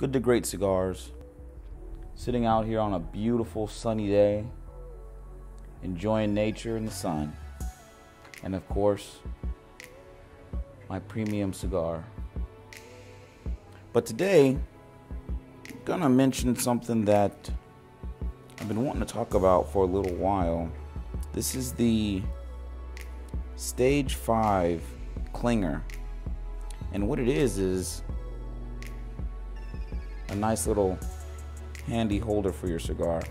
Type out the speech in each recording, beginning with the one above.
Good to Great Cigars. Sitting out here on a beautiful sunny day, enjoying nature and the sun. And of course, my premium cigar. But today, I'm gonna mention something that I've been wanting to talk about for a little while. This is the Stage 5 Clinger. And what it is is a nice little handy holder for your cigar.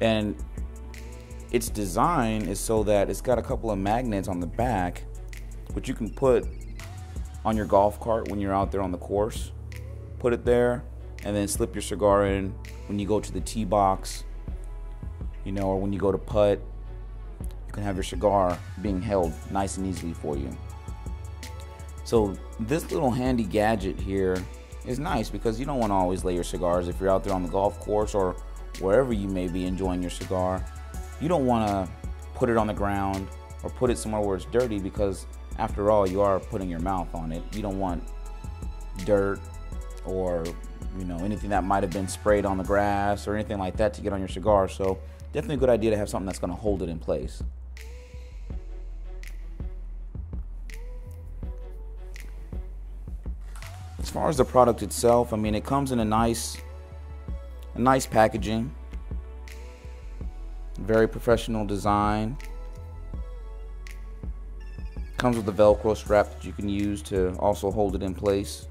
And its design is so that it's got a couple of magnets on the back, which you can put on your golf cart when you're out there on the course. Put it there, and then slip your cigar in when you go to the tee box, you know, or when you go to putt. You can have your cigar being held nice and easily for you. So, this little handy gadget here is nice because you don't want to always lay your cigars if you're out there on the golf course or wherever you may be enjoying your cigar. You don't want to put it on the ground or put it somewhere where it's dirty because after all you are putting your mouth on it. You don't want dirt or you know anything that might have been sprayed on the grass or anything like that to get on your cigar. So definitely a good idea to have something that's going to hold it in place. As far as the product itself, I mean, it comes in a nice, a nice packaging. Very professional design. Comes with a Velcro strap that you can use to also hold it in place.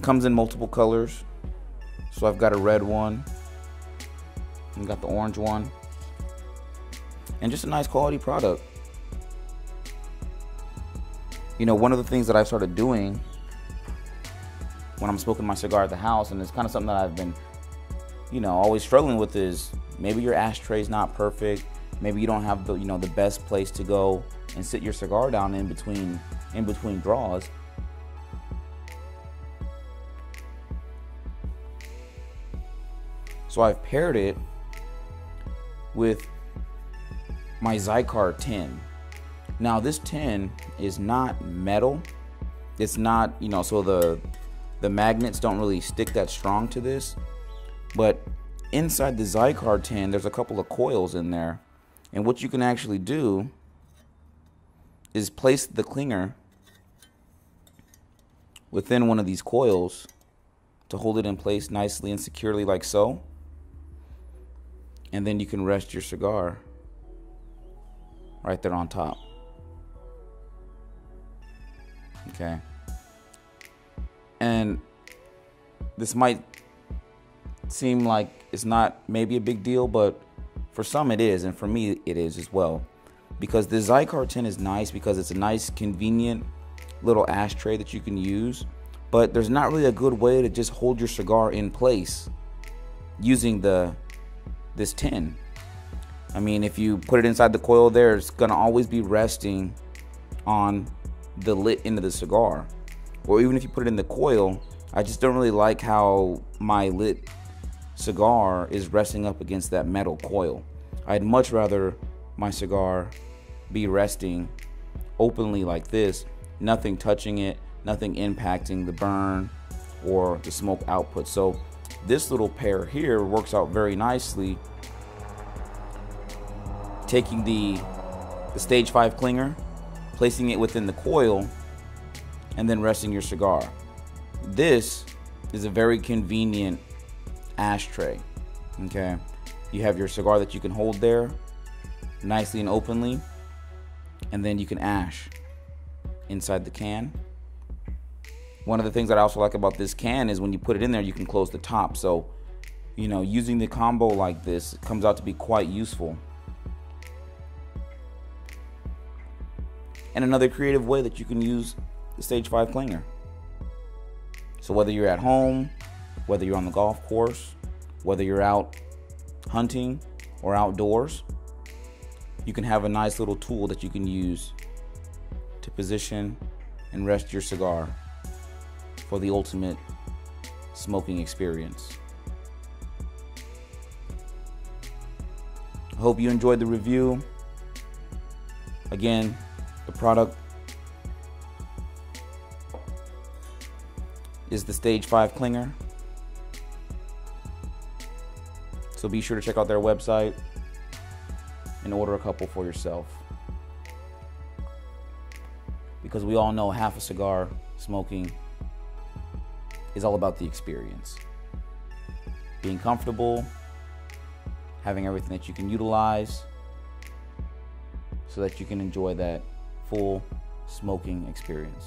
Comes in multiple colors. So I've got a red one. And got the orange one. And just a nice quality product you know, one of the things that I've started doing when I'm smoking my cigar at the house, and it's kind of something that I've been, you know, always struggling with is maybe your ashtray is not perfect. Maybe you don't have the, you know, the best place to go and sit your cigar down in between, in between draws. So I've paired it with my Xikar tin. Now this tin is not metal. It's not, you know, so the the magnets don't really stick that strong to this. But inside the Xikar tin, there's a couple of coils in there. And what you can actually do is place the clinger within one of these coils to hold it in place nicely and securely like so. And then you can rest your cigar right there on top. Okay. And this might seem like it's not maybe a big deal, but for some it is, and for me it is as well. Because the Xikar tin is nice because it's a nice, convenient little ashtray that you can use, but there's not really a good way to just hold your cigar in place using the this tin. I mean, if you put it inside the coil there, it's gonna always be resting on the lit end of the cigar. Or even if you put it in the coil, I just don't really like how my lit cigar is resting up against that metal coil. I'd much rather my cigar be resting openly like this, nothing touching it, nothing impacting the burn or the smoke output. So this little pair here works out very nicely. Taking the, the stage five clinger placing it within the coil, and then resting your cigar. This is a very convenient ashtray. Okay, you have your cigar that you can hold there nicely and openly, and then you can ash inside the can. One of the things that I also like about this can is when you put it in there, you can close the top. So, you know, using the combo like this comes out to be quite useful. And another creative way that you can use the Stage 5 clinger. So whether you're at home, whether you're on the golf course, whether you're out hunting or outdoors, you can have a nice little tool that you can use to position and rest your cigar for the ultimate smoking experience. I hope you enjoyed the review. Again, The product is the Stage 5 Clinger. So be sure to check out their website and order a couple for yourself. Because we all know half a cigar smoking is all about the experience. Being comfortable, having everything that you can utilize so that you can enjoy that full smoking experience.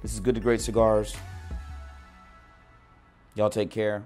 This is Good to Great Cigars. Y'all take care.